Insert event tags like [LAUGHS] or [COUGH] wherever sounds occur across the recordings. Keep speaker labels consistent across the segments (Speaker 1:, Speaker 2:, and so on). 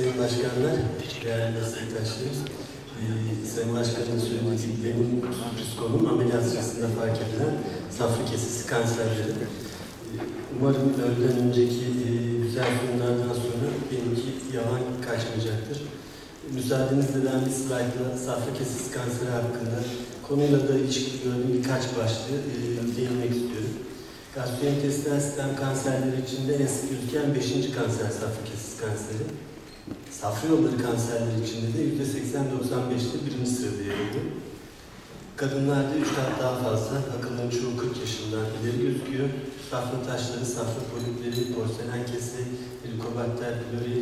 Speaker 1: Sayın Başkanlar, değerli meslektaşlarım, ee, Sayın Başkan'ın söylediği gibi benim konum ameliyat sırasında fark edilen safra kesesi kanserleri. Umarım öğleden önceki e, güzel sunumlardan sonra benimki yalan kaçmayacaktır. Müsaadenizle ben bir slaytla safra kesesi kanseri hakkında konuyla da ilişkili gördüğüm birkaç başlığı e, değinmek istiyorum. Gastrointestinal sistem kanserleri içinde sık gözüken 5. kanser safra kesesi kanseri. Safra yolları kanserleri içinde de %80-95'te birinci sırada yer alıyor. Kadınlarda 3 kat daha fazla, akılların çoğu 40 yaşından ileri gözüküyor. Safra taşları, safra polipleri, porselen kesi, helikobakter pylori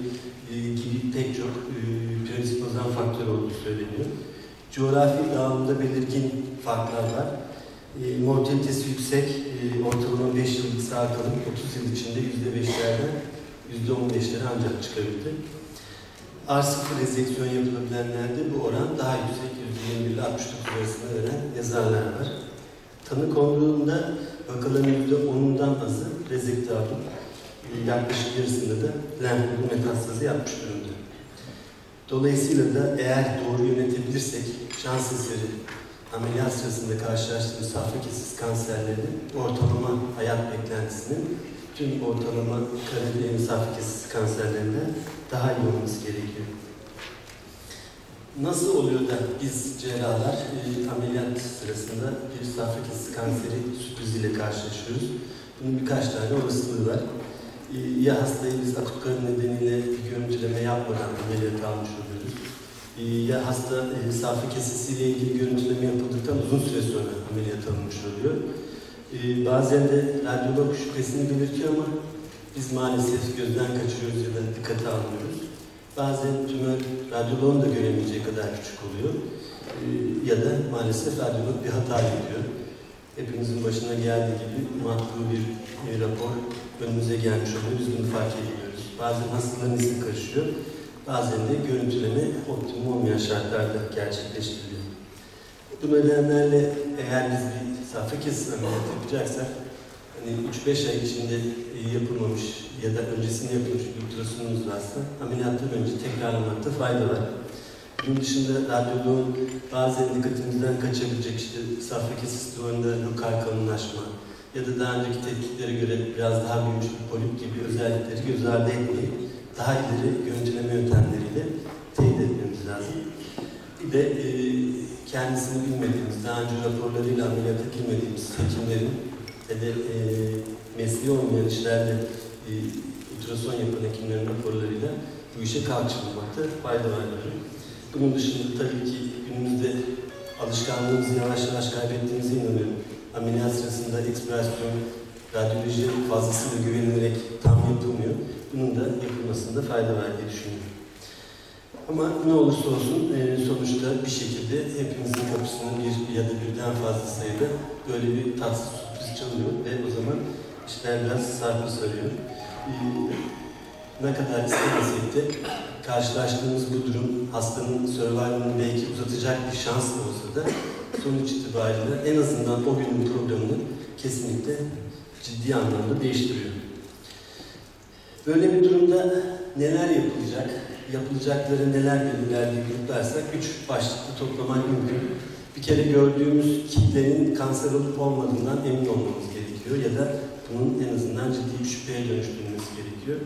Speaker 1: e, gibi pek çok e, predispozan faktör olduğu söyleniyor. Coğrafi dağılımda belirgin farklar var. E, mortalitesi yüksek, e, ortalama 5 yıllık sağ kalım 30 yıl içinde %5'lerden %15'lere ancak çıkabildi. R0 rezeksiyon yapılabilenlerde bu oran daha yüksek, %21 ile 69 arasında veren yazarlar var. Tanı konduğunda vakaların %10'undan azı rezektarlı, yaklaşık yarısında da lenf metastazı yapmış durumda. Dolayısıyla da eğer doğru yönetebilirsek şans eseri ameliyat sırasında karşılaştığımız safra kesesi kanserlerinin ortalama hayat beklentisinin tüm ortalama karaciğerin safra kesesi daha iyi olması gerekiyor. Nasıl oluyor da biz cerrahlar e, ameliyat sırasında bir safra kanseri sürpriziyle karşılaşıyoruz? Bunun birkaç tane olasılığı var. E, ya hastayı biz akut karın nedeniyle görüntüleme yapmadan ameliyat almış oluyoruz. E, ya hasta e, safra ilgili görüntüleme yapıldıktan uzun süre sonra ameliyat alınmış oluyor. E, bazen de radyolog şüphesini belirtiyor ama biz maalesef gözden kaçırıyoruz ya da dikkate almıyoruz. Bazen tümör radyoloğun da göremeyeceği kadar küçük oluyor. Ee, ya da maalesef radyolog bir hata yapıyor. Hepimizin başına geldiği gibi matbu bir e, rapor önümüze gelmiş oluyor. Biz bunu fark ediyoruz. Bazen hastaların ismi karışıyor. Bazen de görüntüleme optimum olmayan şartlarda gerçekleştiriliyor. Bu nedenlerle eğer biz bir safra kesisi ameliyat yapacaksak hani 3-5 ay içinde yapılmamış ya da öncesinde yapılmış bir ultrasonumuz varsa ameliyattan önce tekrarlamakta fayda var. Bunun dışında radyoloğun bazen dikkatimizden kaçabilecek işte safra kesesi duvarında lokal kalınlaşma ya da daha önceki tetkiklere göre biraz daha büyümüş bir polip gibi özellikleri göz ardı etmeyip daha ileri görüntüleme yöntemleriyle teyit etmemiz lazım. Bir de e, kendisini bilmediğimiz, daha önce raporlarıyla ameliyata girmediğimiz hekimlerin ve de e, mesleği olmayan işlerle e, ultrason yapan hekimlerin raporlarıyla bu işe kalkışılmakta fayda var. Bunun dışında tabii ki günümüzde alışkanlığımızı yavaş yavaş kaybettiğimize inanıyorum. Ameliyat sırasında eksplorasyon, radyoloji fazlasıyla güvenilerek tam yapılmıyor. Bunun da yapılmasında fayda var diye düşünüyorum. Ama ne olursa olsun e, sonuçta bir şekilde hepimizin kapısının bir ya da birden fazla sayıda böyle bir tatsız sürpriz çalıyor ve o zaman işler biraz sarpa sarıyor. E, ne kadar istemesek de karşılaştığımız bu durum hastanın survival'ını belki uzatacak bir şans olsa da sonuç itibariyle en azından o günün programını kesinlikle ciddi anlamda değiştiriyor. Böyle bir durumda neler yapılacak, yapılacakları neler belirler diye gruplarsak üç başlıklı toplamak mümkün. Bir kere gördüğümüz kitlenin kanser olup olmadığından emin olmamız gerekiyor ya da bunun en azından ciddi bir şüpheye dönüştürülmesi gerekiyor.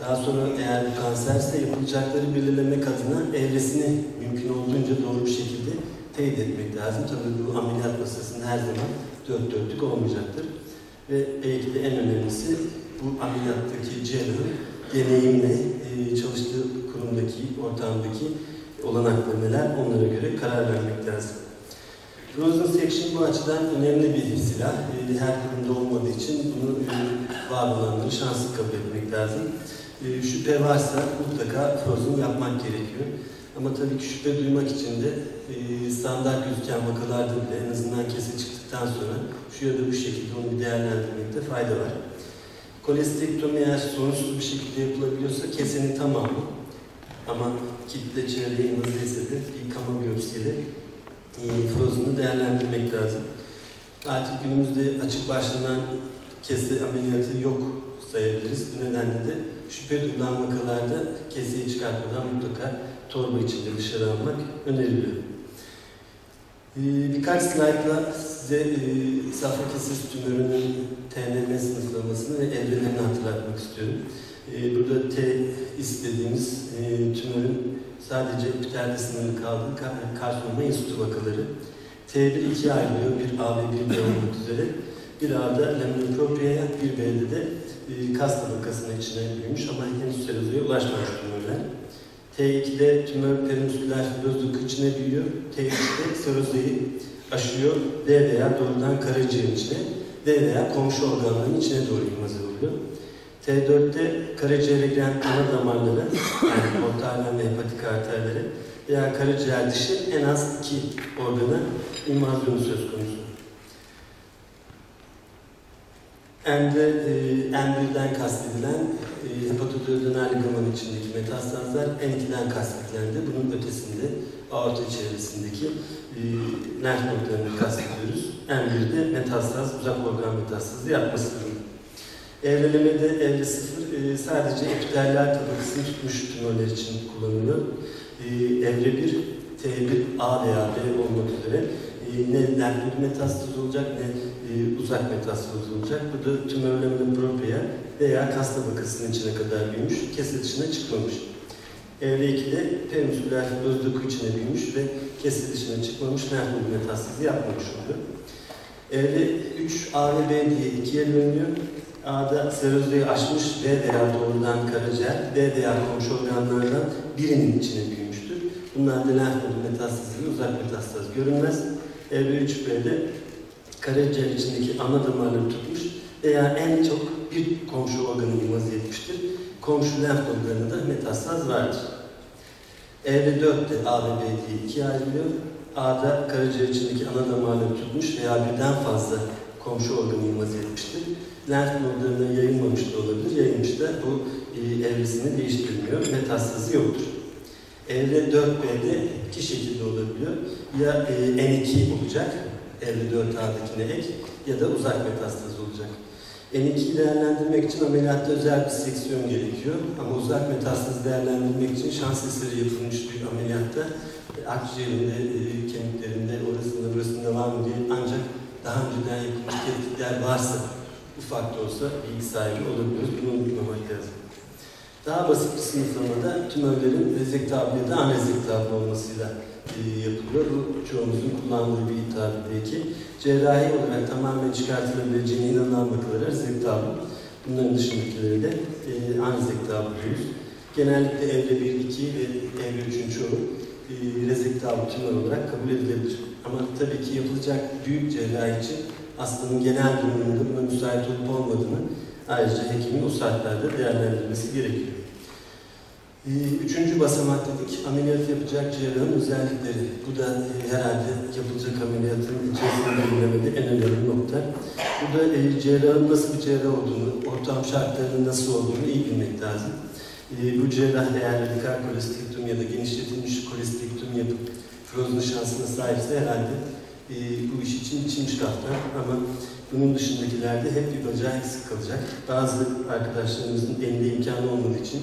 Speaker 1: Daha sonra eğer bu kanserse yapılacakları belirlemek adına evresini mümkün olduğunca doğru bir şekilde teyit etmek lazım. Tabii bu ameliyat masasında her zaman dört dörtlük olmayacaktır. Ve belki de en önemlisi bu ameliyattaki cerrahın deneyimle e, çalıştığı kurumdaki, ortamdaki olanakları neler onlara göre karar vermek lazım. Frozen section bu açıdan önemli bir silah. E, her kurumda olmadığı için bunu e, var olanları şanslı kabul etmek lazım. E, şüphe varsa mutlaka frozen yapmak gerekiyor. Ama tabii ki şüphe duymak için de standart gözüken vakalarda bile en azından kese çıktıktan sonra şu ya da bu şekilde onu bir değerlendirmekte fayda var. Kolestektomi eğer sorunsuz bir şekilde yapılabiliyorsa kesenin tamamı ama kitle çevreye inazıysa de bir kama biyopsiyle e, frozen'ı değerlendirmek lazım. Artık günümüzde açık başlanan kese ameliyatı yok sayabiliriz. Bu nedenle de şüphe duyulan vakalarda keseyi çıkartmadan mutlaka torba içinde dışarı almak öneriliyor. Ee, Birkaç slaytla size e, safra kesesi tümörünün TNM sınıflamasını ve evrenlerini hatırlatmak istiyorum. Ee, Burada T istediğimiz e, tümörün sadece epitelde sınırlı kaldığı ka- karsinoma enstitü vakaları. T1 ikiye ayrılıyor. Bir A ve bir B olmak üzere. Bir A'da lamina propria, bir B'de de e, kas tabakasının içine büyümüş ama henüz serozoya ulaşmamış tümörler. T2'de tümör perimusküler fibrozluk doku içine büyüyor. T3'de serozoyu aşıyor. D veya doğrudan karaciğerin içine, D veya komşu organların içine doğru invaze oluyor. T4'te karaciğere giren ana damarları, yani portal ve hepatik arterleri veya karaciğer dışı en az iki organa invazyonu söz konusu. M'de e, M1'den kastedilen e, hepatoduodenal ligaman içindeki metastazlar, M2'den kastedilen bunun ötesinde aorta çevresindeki e, nerv noktalarını kastediyoruz. M1'de metastaz, uzak organ metastazı yapması durumu. Evrelemede evre sıfır e, sadece epiteller tabakasını tutmuş tümörler için kullanılıyor. E, evre 1, T1, A veya B olmak üzere e, ne nervli metastaz olacak ne uzak metastaz olacak. Bu da tümörlerin propria veya kas tabakasının içine kadar büyümüş, kese dışına çıkmamış. Evre 2'de perimusküler fibroz doku içine büyümüş ve kese dışına çıkmamış nervli metastazı yapmamış oluyor. Evre 3 A ve B diye ikiye bölünüyor. A'da serozoyu aşmış B veya doğrudan karaciğer, B veya komşu organlardan birinin içine büyümüştür. Bunlarda lenf nodu metastazı uzak metastaz görünmez. Evre 3B'de karaciğer içindeki ana damarları tutmuş veya en çok bir komşu organı invaze etmiştir. Komşu lenf nodlarında da metastaz vardır. Evre 4'te A ve B diye ikiye ayrılıyor. A'da karaciğer içindeki ana damarları tutmuş veya birden fazla komşu organı invaze etmiştir. Lenf nodlarına yayılmamış da olabilir. Yayılmış da bu e, evresini değiştirmiyor. Metastazı yoktur. Evre 4B'de iki şekilde olabiliyor. Ya e, N2 olacak, evre 4A'dakine ek ya da uzak metastaz olacak. N2'yi değerlendirmek için ameliyatta özel bir seksiyon gerekiyor. Ama uzak metastazı değerlendirmek için şans eseri yapılmış bir ameliyatta e, akciğerinde, e, kemiklerinde, orasında, burasında var mı diye ancak daha önceden yapılmış tetkikler varsa ufak da olsa bilgi sahibi olabiliyoruz. Bunu unutmamak lazım. Daha basit bir sınıflamada tümörlerin rezektabli ya da anrezektabli olmasıyla e, yapılıyor. Bu çoğumuzun kullandığı bir tabir belki. Cerrahi olarak tamamen çıkartılabileceğine inanılan vakalara rezektabli. Bunların dışındakileri de e, anrezektabli diyoruz. Genellikle evre 1, 2 ve evre 3'ün çoğu e, rezektabli tümör olarak kabul edilebilir. Ama tabii ki yapılacak büyük cerrahi için hastanın genel durumunda buna müsait olup olmadığını ayrıca hekimin o saatlerde değerlendirmesi gerekiyor. Ee, Üçüncü basamak dedik, ameliyat yapacak cerrahın özellikleri. Bu da e, herhalde yapılacak ameliyatın içerisinde en önemli nokta. Burada e, cerrahın nasıl bir cerrah olduğunu, ortam şartlarının nasıl olduğunu iyi bilmek lazım. E, bu cerrah eğer radikal kolestektomi ya da genişletilmiş kolestektomi yapıp frozun şansına sahipse herhalde e, bu iş için içmiş kaftan ama bunun dışındakilerde hep bir bacağı eksik kalacak. Bazı arkadaşlarımızın elinde imkanı olmadığı için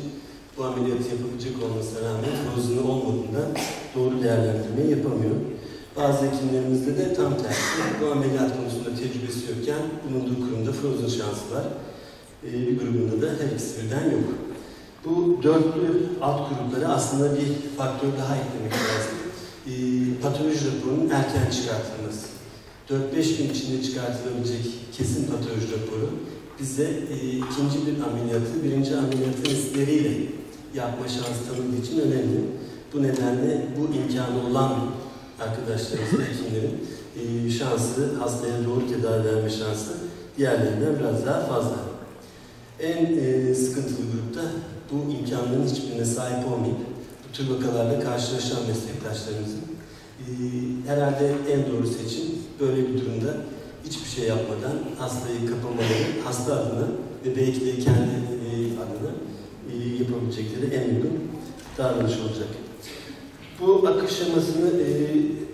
Speaker 1: bu ameliyatı yapabilecek olmasına rağmen frozunu olmadığından doğru değerlendirmeyi yapamıyor. Bazı hekimlerimizde de tam tersi bu ameliyat konusunda tecrübesi yokken bulunduğu kurumda frozun şansı var. E, bir grubunda da her ikisi birden yok. Bu dörtlü alt gruplara aslında bir faktör daha eklemek lazım. E, patoloji raporunun erken çıkartılması. 4-5 gün içinde çıkartılabilecek kesin patoloji raporu bize e, ikinci bir ameliyatı birinci ameliyatın izleriyle yapma şansı tanıdığı için önemli. Bu nedenle bu imkanı olan arkadaşlarımızın, hekimlerin e, şansı, hastaya doğru tedavi verme şansı diğerlerinden biraz daha fazla. En e, sıkıntılı grupta bu imkanların hiçbirine sahip olmayıp bu tür vakalarla karşılaşan meslektaşlarımızın e, herhalde en doğru seçim böyle bir durumda hiçbir şey yapmadan hastayı kapamaları, hasta adına ve belki de kendi yapabilecekleri en uygun davranış olacak. Bu akış şemasını e,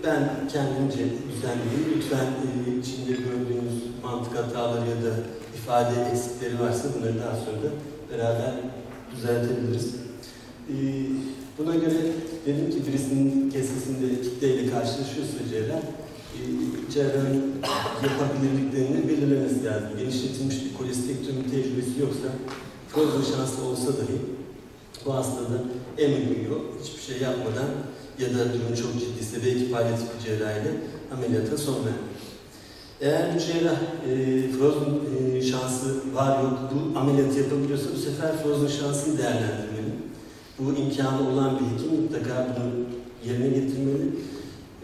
Speaker 1: ben kendimce düzenleyeyim. Lütfen e, içinde gördüğünüz mantık hataları ya da ifade eksikleri varsa bunları daha sonra da beraber düzeltebiliriz. E, buna göre dedim ki birisinin kesesinde kitleyle karşılaşıyorsa cerrah, e, cerrahın yapabilirliklerini belirlemesi lazım. Genişletilmiş bir kolestektomi tecrübesi yoksa, frozen şansı olsa dahi bu hastada yol hiçbir şey yapmadan ya da durum çok ciddiyse belki palyatif bir cerrahiyle ameliyata son vermek. Eğer bir cerrah e, frozen e, şansı var yok bu ameliyatı yapabiliyorsa bu sefer frozen şansını değerlendirmeli. Bu imkanı olan bir hekim mutlaka bunu yerine getirmeli.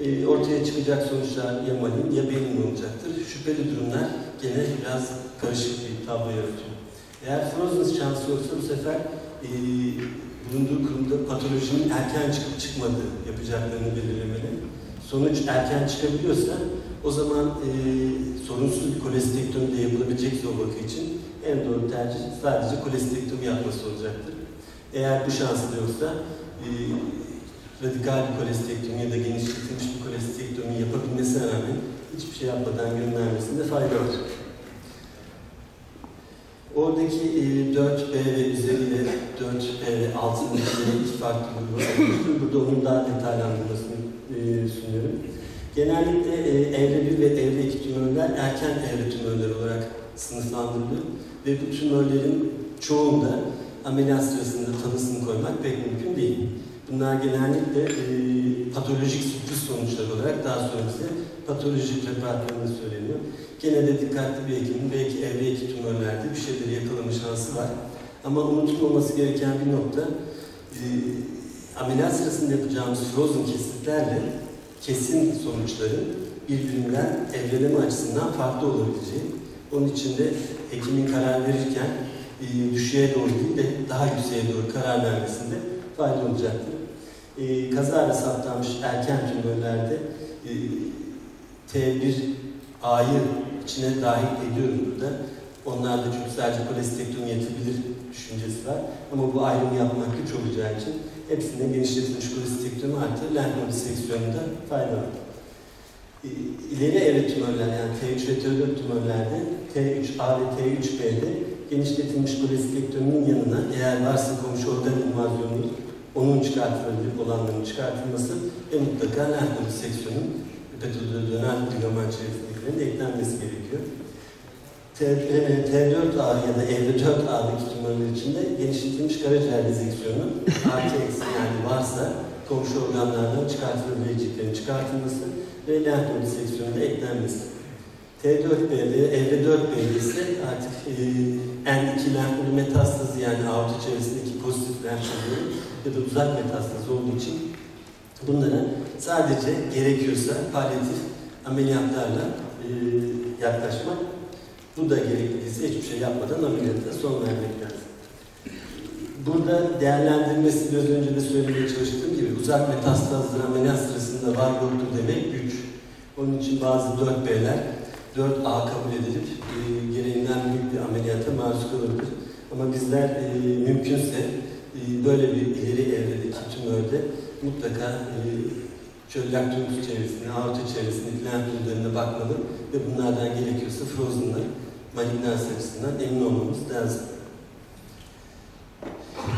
Speaker 1: E, ortaya çıkacak sonuçlar ya malin ya benim olacaktır. Şüpheli durumlar gene biraz karışık bir tablo yaratıyor. Eğer frozen şansı yoksa bu sefer e, bulunduğu kurumda patolojinin erken çıkıp çıkmadığı yapacaklarını belirlemeli. Sonuç erken çıkabiliyorsa o zaman e, sorunsuz bir kolestektomi de yapılabilecekse o vaka için en doğru tercih sadece kolestektomi yapması olacaktır. Eğer bu şansı da yoksa e, radikal bir kolestektomi ya da genişletilmiş bir kolestektomi yapabilmesine rağmen hiçbir şey yapmadan göndermesinde fayda var. Oradaki e, 4B ve üzeriyle 4B ve 6 iki farklı grubu. Burada onun daha detaylandırmasını e, sunuyorum. Genellikle e, evre 1 ve evre 2 tümörler erken evre tümörler olarak sınıflandırılıyor. Ve bu tümörlerin çoğunda ameliyat sırasında tanısını koymak pek mümkün değil. Bunlar genellikle e, patolojik sürpriz sonuçları olarak daha sonra bize patolojik repertuarında söyleniyor. Gene de dikkatli bir hekimin belki evre 2 tümörlerde bir şeyleri yakalama şansı var. Ama unutulmaması gereken bir nokta, e, ameliyat sırasında yapacağımız frozen kesitlerle kesin sonuçların birbirinden evreleme açısından farklı olabileceği. Onun için de hekimin karar verirken e, düşüğe doğru değil de daha yükseğe doğru karar vermesinde fayda olacaktır. E, kazayla saptanmış erken tümörlerde e, T1A'yı içine dahil ediyorum burada. Onlarda çünkü sadece kolestektomi yetebilir düşüncesi var. Ama bu ayrımı yapmak güç olacağı için hepsinde genişletilmiş kolestektomi artı lenf seksiyonunda fayda var. İleri evre tümörler yani T3 ve T4 tümörlerde T3A ve T3B'de genişletilmiş kolestektominin yanına eğer varsa komşu organ invazyonu onun çıkartılabilir olanların çıkartılması ve mutlaka lenf seksiyonun petododonal ligaman çevresindekilerin eklenmesi gerekiyor. T4A ya da evre 4A'daki tümörler içinde genişletilmiş karaciğer dizeksiyonu artı [LAUGHS] eksi yani varsa komşu organlardan çıkartılabileceklerin çıkartılması ve lenf node seksiyonunda eklenmesi. T4B'de, evre 4B'de ise artık e, N2 lenf nodu metastazı yani aorta çevresindeki pozitif lenf nodu ya da uzak metastazı olduğu için bunlara sadece gerekiyorsa palyatif ameliyatlarla e, yaklaşmak bu da gerekliyse hiçbir şey yapmadan ameliyata son vermek lazım. Burada değerlendirmesi biraz önce de söylemeye çalıştığım gibi uzak metastazlı ameliyat sırasında var yoktur demek güç. Onun için bazı 4B'ler 4A kabul edilip e, gereğinden büyük bir ameliyata maruz kalabilir. Ama bizler e, mümkünse e, böyle bir ileri evredeki tümörde mutlaka e, çöllak tümüs çevresine, aorta çevresine, lenf nodlarına bakmalı ve bunlardan gerekiyorsa frozen'la malignans açısından emin olmamız lazım.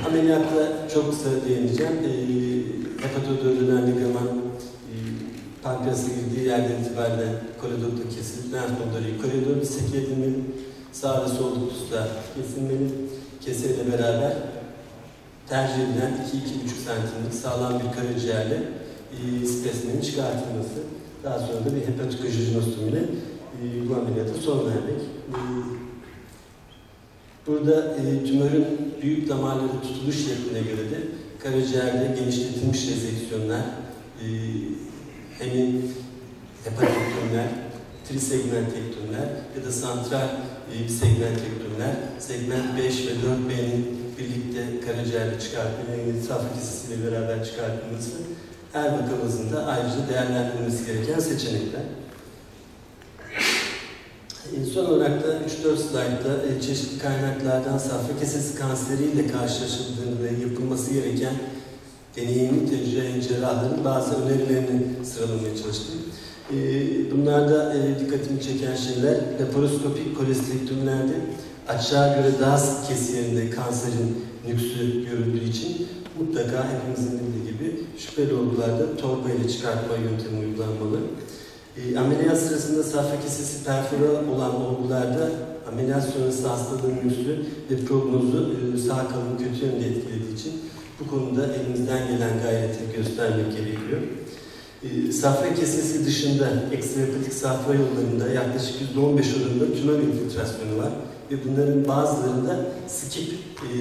Speaker 1: Ameliyatta çok kısa değineceğim. E, hepatodördülen ligaman e, pankreasa girdiği yerden itibaren koridorda kesilip lenf nodları yukarıya doğru seke edilmeli. Sağ ve sol tutusta kesilmeli. Keseyle beraber tercih edilen 2-2,5 santimlik sağlam bir karaciğerle e, çıkartılması. Daha sonra da bir hepatokajinostomi ile e, bu ameliyata son vermek. E, burada e, tümörün büyük damarları tutuluş şekline göre de karaciğerde genişletilmiş rezeksiyonlar, e, hem hepatektomler, trisegmentektomler ya da santral e, segmentektomler, segment 5 ve 4B'nin birlikte karaciğerde çıkartılması, safra kesisiyle beraber çıkartılması her vakamızın ayrıca değerlendirilmesi gereken seçenekler. Son olarak da 3-4 slaytta çeşitli kaynaklardan safra kesesi kanseriyle karşılaşıldığını ve yapılması gereken deneyimli tecrübeli cerrahların bazı önerilerini sıralamaya çalıştım. E, bunlarda e, dikkatimi çeken şeyler laparoskopik kolestektomilerde açığa göre daha sık kesiyerinde kanserin nüksü görüldüğü için mutlaka hepimizin bildiği gibi şüpheli olgularda torba ile çıkartma yöntemi uygulanmalı. E, ameliyat sırasında safra kesesi perfora olan olgularda ameliyat sonrası hastalığın nüksü ve prognozu e, sağ kalın kötü yönde etkilediği için bu konuda elimizden gelen gayreti göstermek gerekiyor. E, safra kesesi dışında ekstrahepatik safra yollarında yaklaşık %15 oranında tümör infiltrasyonu var ve bunların bazılarında skip e,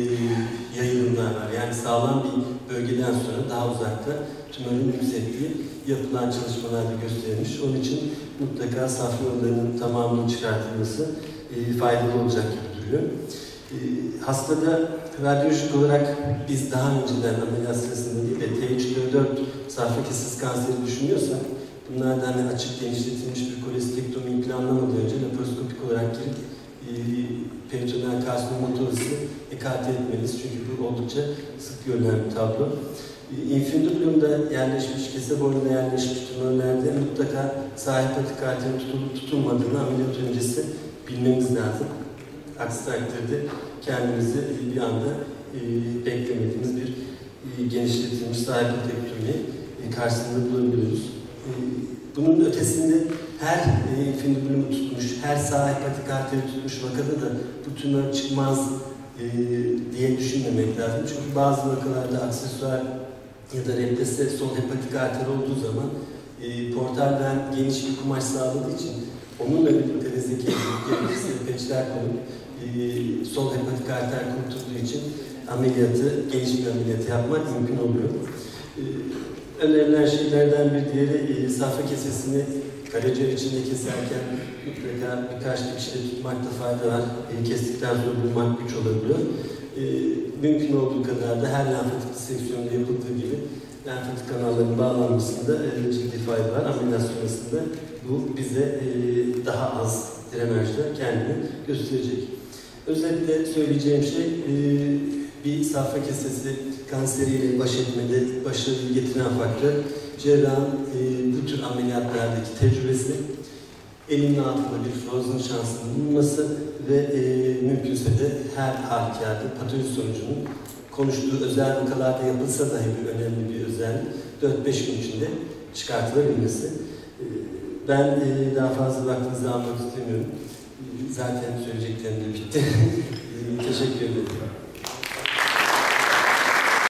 Speaker 1: yayılımlar var. Yani sağlam bir bölgeden sonra daha uzakta tümörün yüksekliği yapılan çalışmalarda gösterilmiş. Onun için mutlaka safra yollarının tamamının çıkartılması e, faydalı olacak gibi duruyor. E, hastada radyolojik olarak biz daha önceden ameliyat sırasında değil de T3-T4 safra kesesi kanseri düşünüyorsak bunlardan açık genişletilmiş bir kolestektomi planlamadan önce laparoskopik olarak girip peritoneal karsinomatozi ekarte etmeliyiz. Çünkü bu oldukça sık görülen bir tablo. İnfundibulumda yerleşmiş, kese boyunda yerleşmiş tümörlerde mutlaka sahip patik arterin tutulup tutulmadığını ameliyat öncesi bilmemiz lazım. Aksi takdirde kendimizi bir anda e, beklemediğimiz bir e, genişletilmiş sahip patektomi e, karşısında bulabiliyoruz. Bunun ötesinde her e, infundibulumu tutmuş, her sağ hepatik arteri tutmuş vakada da bu tümör çıkmaz e, diye düşünmemek lazım. Çünkü bazı vakalarda aksesuar ya da replese sol hepatik arter olduğu zaman e, portal geniş bir kumaş sağladığı için onunla birlikte rezeki gerekirse [LAUGHS] peçler konup e, sol hepatik arter kurtulduğu için ameliyatı, geniş bir ameliyatı yapmak mümkün oluyor. E, önerilen şeylerden bir diğeri e, safra kesesini karaciğer içinde keserken mutlaka birkaç dikişle tutmakta fayda var. E, kestikten sonra bulmak güç olabiliyor. E, mümkün olduğu kadar da her lenfatik diseksiyonda yapıldığı gibi lenfatik kanalların bağlanmasında e, ciddi fayda var. Ameliyat sonrasında bu bize e, daha az drenajda kendini gösterecek. Özellikle söyleyeceğim şey e, bir safra kesesi kanseriyle baş etmede başarıyı getiren faktör cerrahın e, bu tür ameliyatlardaki tecrübesi, elinin altında bir frozen şansının bulunması ve e, mümkünse de her halükarda patoloji sonucunun konuştuğu özel vakalarda yapılsa dahi bir önemli bir özellik 4-5 gün içinde çıkartılabilmesi. E, ben e, daha fazla vaktinizi almak istemiyorum. Zaten söyleyeceklerim de bitti. [LAUGHS] Teşekkür ederim.